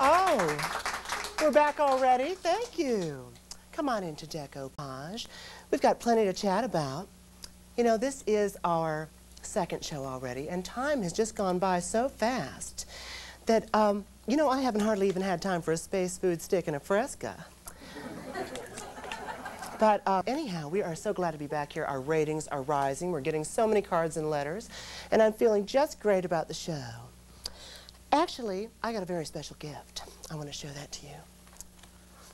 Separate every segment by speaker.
Speaker 1: Oh, we're back already. Thank you. Come on into Decoupage. We've got plenty to chat about. You know, this is our second show already, and time has just gone by so fast that, um, you know, I haven't hardly even had time for a space food stick and a fresca. But uh, anyhow, we are so glad to be back here. Our ratings are rising. We're getting so many cards and letters, and I'm feeling just great about the show. Actually, I got a very special gift. I want to show that to you.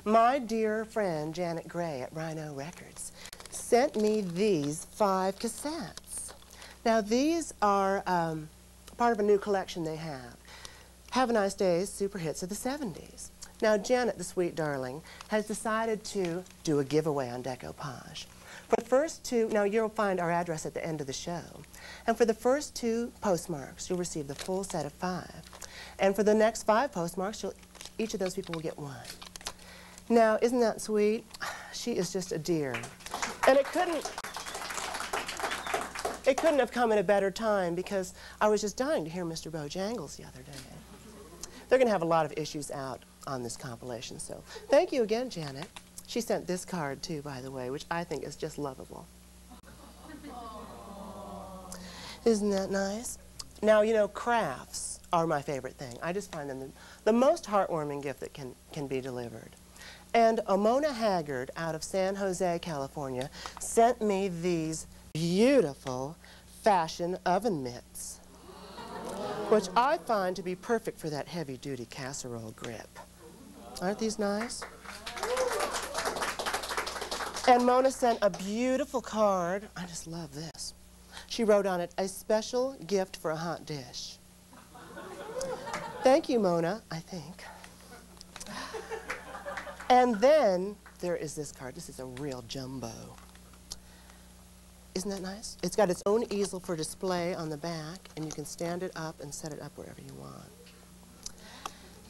Speaker 1: My dear friend Janet Gray at Rhino Records sent me these five cassettes. Now, these are um, part of a new collection they have. Have a Nice Day's Super Hits of the 70s. Now, Janet, the sweet darling, has decided to do a giveaway on Decoupage. For the first two, now you'll find our address at the end of the show. And for the first two postmarks, you'll receive the full set of five. And for the next five postmarks, each of those people will get one. Now, isn't that sweet? She is just a dear. And it couldn't, it couldn't have come at a better time because I was just dying to hear Mr. Bojangles the other day. They're going to have a lot of issues out on this compilation. So thank you again, Janet. She sent this card too, by the way, which I think is just lovable. Isn't that nice? Now, you know, crafts are my favorite thing. I just find them the, the most heartwarming gift that can, can be delivered. And Amona Haggard out of San Jose, California, sent me these beautiful fashion oven mitts, which I find to be perfect for that heavy-duty casserole grip. Aren't these nice? And Mona sent a beautiful card. I just love this. She wrote on it, a special gift for a hot dish. Thank you, Mona, I think. And then there is this card. This is a real jumbo. Isn't that nice? It's got its own easel for display on the back, and you can stand it up and set it up wherever you want.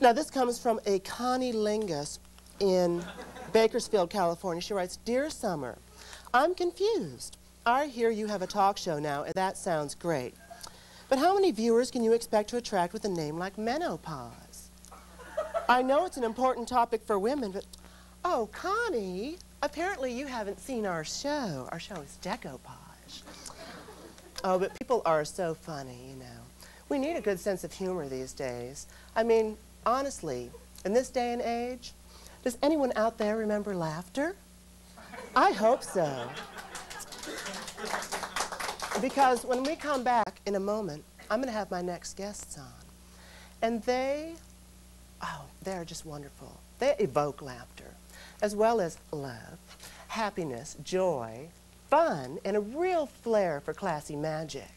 Speaker 1: Now, this comes from a Connie Lingus in Bakersfield, California. She writes, Dear Summer, I'm confused. I hear you have a talk show now, and that sounds great. But how many viewers can you expect to attract with a name like menopause? I know it's an important topic for women, but, oh, Connie, apparently you haven't seen our show. Our show is Decoupage. Oh, but people are so funny, you know. We need a good sense of humor these days. I mean, honestly, in this day and age, does anyone out there remember laughter? I hope so. Because when we come back in a moment, I'm going to have my next guests on. And they, oh, they're just wonderful. They evoke laughter, as well as love, happiness, joy, fun, and a real flair for classy magic.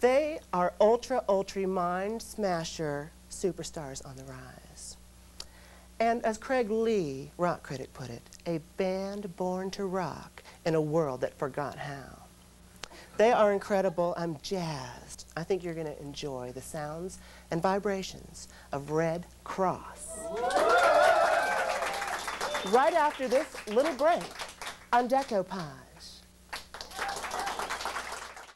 Speaker 1: They are ultra, ultra mind smasher superstars on the rise. And as Craig Lee, rock critic, put it, a band born to rock in a world that forgot how. They are incredible. I'm jazzed. I think you're going to enjoy the sounds and vibrations of Redd Kross. right after this little break on Decoupage.